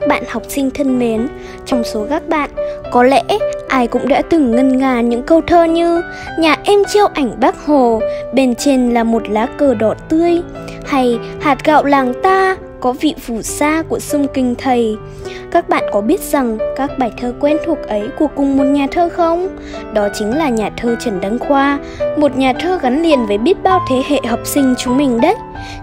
các bạn học sinh thân mến, trong số các bạn, có lẽ ai cũng đã từng ngân nga những câu thơ như Nhà em treo ảnh bác Hồ, bên trên là một lá cờ đỏ tươi, hay Hạt gạo làng ta, có vị phù sa của sung Kinh Thầy. Các bạn có biết rằng các bài thơ quen thuộc ấy của cùng một nhà thơ không? Đó chính là nhà thơ Trần Đăng Khoa, một nhà thơ gắn liền với biết bao thế hệ học sinh chúng mình đấy.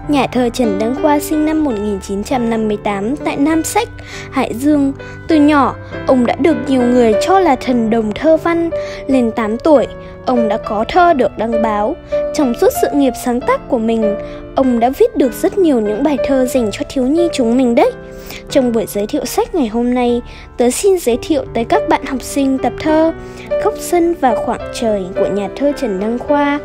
Nhà thơ Trần Đăng Khoa sinh năm 1958 tại Nam Sách, Hải Dương. Từ nhỏ, ông đã được nhiều người cho là thần đồng thơ văn. Lên 8 tuổi, ông đã có thơ được đăng báo. Trong suốt sự nghiệp sáng tác của mình, ông đã viết được rất nhiều những bài thơ dành cho thiếu nhi chúng mình đấy. Trong buổi giới thiệu sách ngày hôm nay, tớ xin giới thiệu tới các bạn học sinh tập thơ Góc sân và khoảng trời của nhà thơ Trần Đăng Khoa.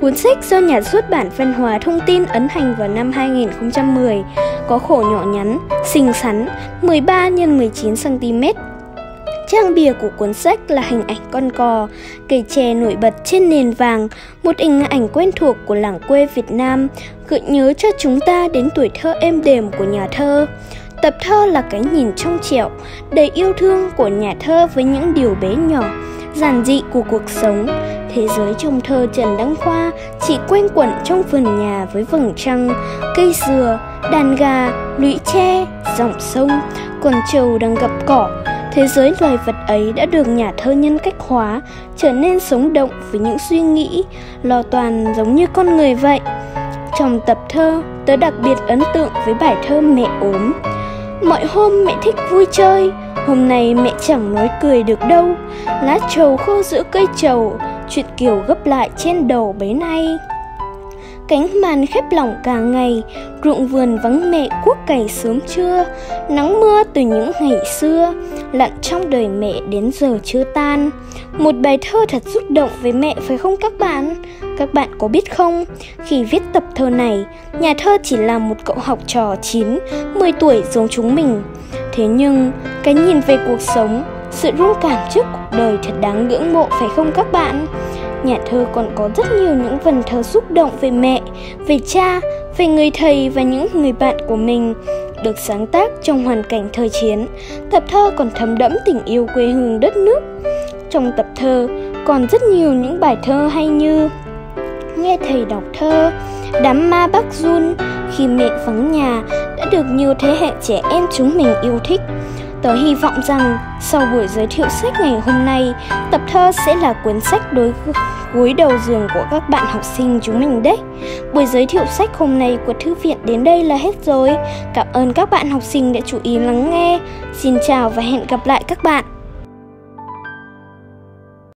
Cuốn sách do nhà xuất bản Văn hóa Thông tin ấn hành vào năm 2010, có khổ nhỏ nhắn, xinh xắn, 13 x 19 cm. Trang bìa của cuốn sách là hình ảnh con cò, cây tre nổi bật trên nền vàng, một hình ảnh quen thuộc của làng quê Việt Nam, gợi nhớ cho chúng ta đến tuổi thơ êm đềm của nhà thơ. Tập thơ là cái nhìn trong trẻo, đầy yêu thương của nhà thơ với những điều bé nhỏ, giản dị của cuộc sống. Thế giới trong thơ Trần Đăng Khoa chỉ quanh quẩn trong vườn nhà với vầng trăng, cây dừa, đàn gà, lũy tre, dòng sông, con trâu đang gập cỏ. Thế giới loài vật ấy đã được nhà thơ nhân cách hóa, trở nên sống động với những suy nghĩ, lo toàn giống như con người vậy. Trong tập thơ, tớ đặc biệt ấn tượng với bài thơ Mẹ ốm. Mọi hôm mẹ thích vui chơi, hôm nay mẹ chẳng nói cười được đâu. Lá trầu khô giữa cây trầu, chuyện kiều gấp lại trên đầu bấy nay. Cánh màn khép lỏng cả ngày, ruộng vườn vắng mẹ cuốc cày sớm trưa, nắng từ những ngày xưa, lặn trong đời mẹ đến giờ chưa tan. Một bài thơ thật xúc động với mẹ phải không các bạn? Các bạn có biết không, khi viết tập thơ này, nhà thơ chỉ là một cậu học trò 9, 10 tuổi giống chúng mình. Thế nhưng, cái nhìn về cuộc sống, sự rung cảm trước cuộc đời thật đáng ngưỡng mộ phải không các bạn? Nhà thơ còn có rất nhiều những vần thơ xúc động về mẹ, về cha, về người thầy và những người bạn của mình được sáng tác trong hoàn cảnh thời chiến. Tập thơ còn thấm đẫm tình yêu quê hương đất nước. Trong tập thơ còn rất nhiều những bài thơ hay như Nghe thầy đọc thơ, Đám ma Bắc Run, Khi mẹ vắng nhà đã được nhiều thế hệ trẻ em chúng mình yêu thích. Tớ hy vọng rằng sau buổi giới thiệu sách ngày hôm nay, tập thơ sẽ là cuốn sách đối gối đầu giường của các bạn học sinh chúng mình đấy. Buổi giới thiệu sách hôm nay của thư viện đến đây là hết rồi. Cảm ơn các bạn học sinh đã chú ý lắng nghe. Xin chào và hẹn gặp lại các bạn.